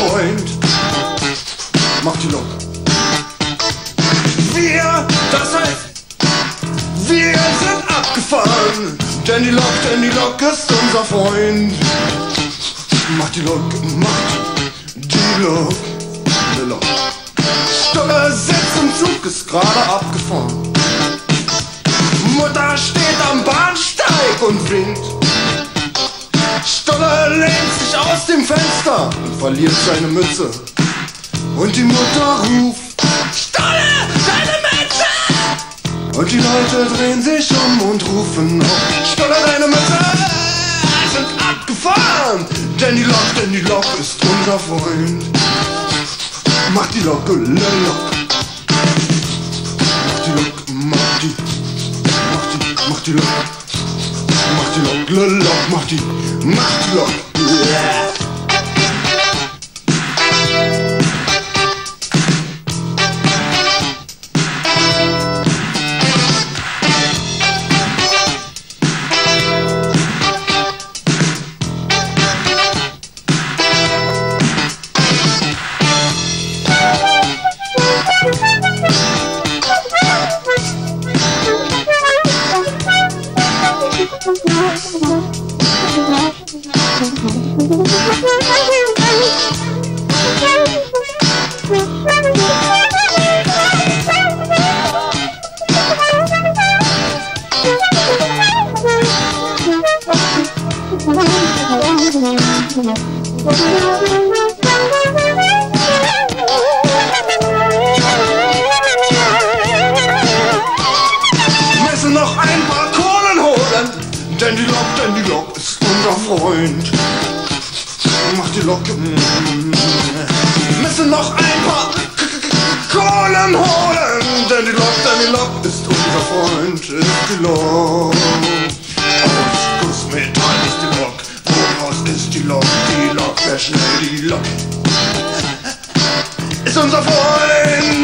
Freund. Mach die Lok. Wir, das heißt, wir sind abgefahren. Denn die Lok, denn die Lok ist unser Freund. Mach die Lok, mach die Lok, die Lok. Stoller sitzt im Zug, ist gerade abgefahren. Mutter steht am Bahnsteig und winkt. Aus dem Fenster und verliert seine Mütze. Und die Mutter ruft, Stoller, deine Mütze! Und die Leute drehen sich um und rufen auf, Stoller, deine Mütze! Sind abgefahren! Denn die Lok, denn die Lok ist unser Freund. Mach die Lok, Lok. Mach die Lok, mach die. Mach die, mach die Lok. Mach die Lok, Lok, mach die. Mach die Lok. Yeah. Müssen Freund. Mach die mm. Müssen noch ein paar Kohlen holen, denn die Lok, denn die Lok ist unser Freund. Ist die Lok. Aus Gussmetall ist die Lok. Woraus ist die Lok? Die Lok, wer schnell die Lok? Ist unser Freund.